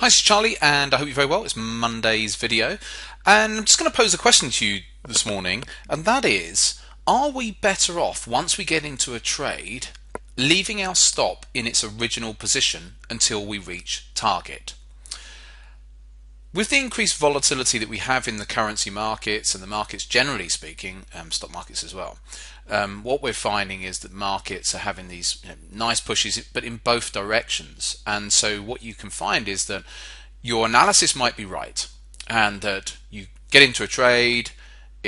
Hi, it's Charlie, and I hope you're very well. It's Monday's video, and I'm just going to pose a question to you this morning, and that is Are we better off once we get into a trade leaving our stop in its original position until we reach target? With the increased volatility that we have in the currency markets and the markets generally speaking, um, stock markets as well, um, what we're finding is that markets are having these you know, nice pushes, but in both directions. And so what you can find is that your analysis might be right, and that you get into a trade,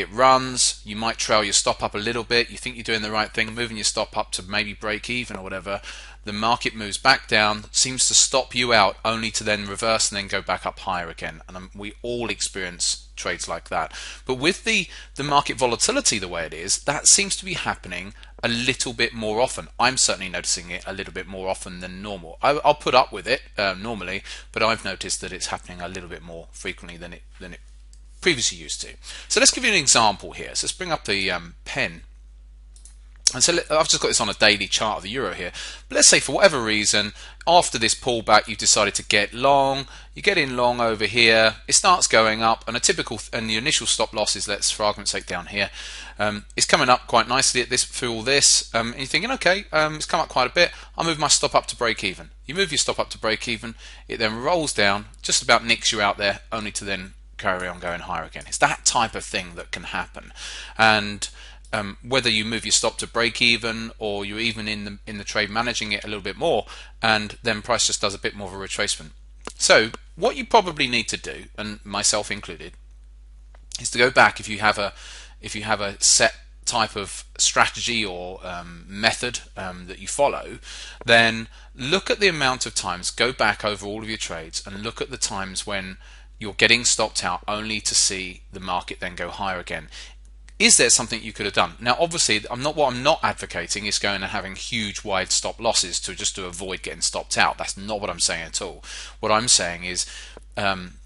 it runs, you might trail your stop up a little bit, you think you're doing the right thing, moving your stop up to maybe break even or whatever, the market moves back down, seems to stop you out, only to then reverse and then go back up higher again. And um, we all experience trades like that. But with the, the market volatility the way it is, that seems to be happening a little bit more often. I'm certainly noticing it a little bit more often than normal. I, will put up with it um, normally, but I've noticed that it's happening a little bit more frequently than it than it previously used to. So let's give you an example here. So let's bring up the um, pen and so I've just got this on a daily chart of the euro here. But let's say for whatever reason, after this pullback, you've decided to get long. You get in long over here. It starts going up, and a typical and the initial stop loss is let's for argument's sake down here. Um, it's coming up quite nicely at this through all this, um, and you're thinking, okay, um, it's come up quite a bit. I'll move my stop up to break even. You move your stop up to break even. It then rolls down, just about nicks you out there, only to then carry on going higher again. It's that type of thing that can happen, and um, whether you move your stop to break even or you're even in the in the trade managing it a little bit more, and then price just does a bit more of a retracement. So what you probably need to do, and myself included, is to go back if you have a if you have a set type of strategy or um, method um, that you follow, then look at the amount of times, go back over all of your trades and look at the times when you're getting stopped out only to see the market then go higher again is there something you could have done? Now, obviously, I'm not what I'm not advocating is going and having huge wide stop losses to just to avoid getting stopped out. That's not what I'm saying at all. What I'm saying is um,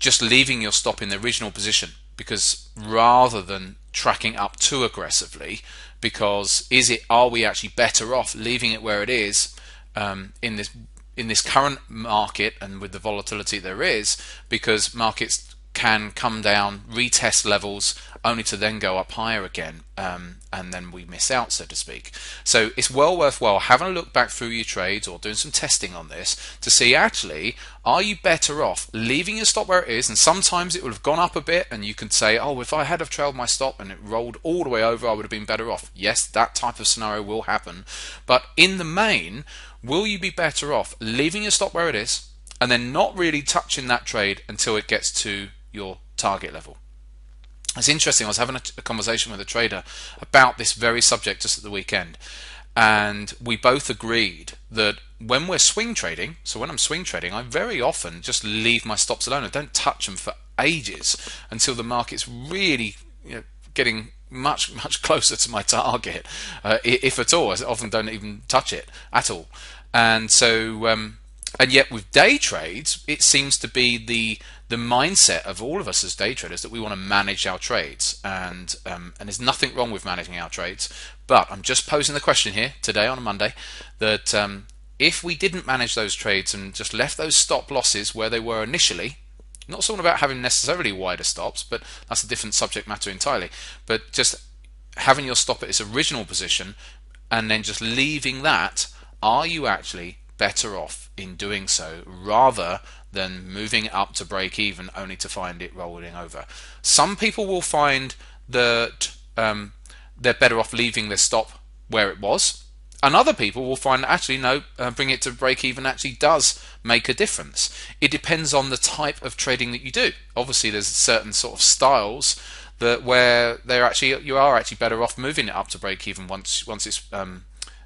just leaving your stop in the original position because rather than tracking up too aggressively, because is it are we actually better off leaving it where it is um, in this in this current market and with the volatility there is because markets can come down, retest levels, only to then go up higher again, um, and then we miss out, so to speak. So it's well worthwhile having a look back through your trades or doing some testing on this to see actually are you better off leaving your stop where it is, and sometimes it will have gone up a bit, and you can say, oh, if I had have trailed my stop and it rolled all the way over, I would have been better off. Yes, that type of scenario will happen, but in the main, will you be better off leaving your stop where it is? And then not really touching that trade until it gets to your target level. It's interesting. I was having a, a, conversation with a trader about this very subject just at the weekend, and we both agreed that when we're swing trading, so when I'm swing trading, I very often just leave my stops alone. I don't touch them for ages until the market's really you know, getting much much closer to my target, uh, if at all. I often don't even touch it at all, and so. Um, and yet with day trades, it seems to be the the mindset of all of us as day traders that we want to manage our trades, and um, and there's nothing wrong with managing our trades. But I'm just posing the question here today on a Monday that um, if we didn't manage those trades and just left those stop losses where they were initially, not talking about having necessarily wider stops, but that's a different subject matter entirely. But just having your stop at its original position and then just leaving that, are you actually better off in doing so rather than moving up to break even only to find it rolling over. Some people will find that um, they're better off leaving their stop where it was, and other people will find that actually no, uh, bring it to break even actually does make a difference. It depends on the type of trading that you do. Obviously, there's certain sort of styles that where they're actually you are actually better off moving it up to break even once once it's um,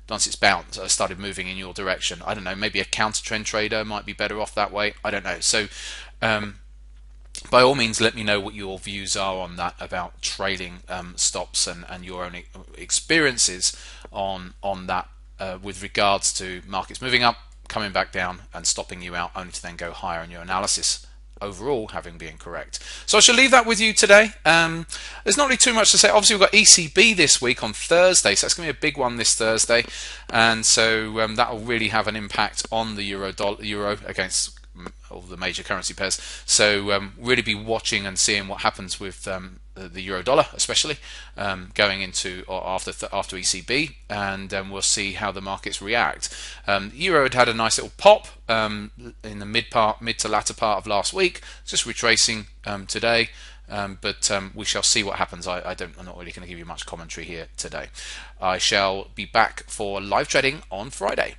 once it's bounced, uh, started moving in your direction. I don't know, maybe a counter trend trader might be better off that way. I don't know. So, um, by all means, let me know what your views are on that about trailing um, stops and, and your own experiences on on that uh, with regards to markets moving up, coming back down, and stopping you out, only to then go higher in your analysis overall having been correct. So I shall leave that with you today. Um, there's not really too much to say. Obviously, we've got ECB this week on Thursday, so that's going to be a big one this Thursday, and so um, that will really have an impact on the euro dollar, euro against all the major currency pairs. So um, really be watching and seeing what happens with um, the euro dollar, especially um, going into or after after ECB, and um, we'll see how the markets react. Um, euro had had a nice little pop um, in the mid part, mid to latter part of last week, just retracing um, today. Um, but we shall see what happens. I, I don't. I'm not really going to give you much commentary here today. I shall be back for live trading on Friday.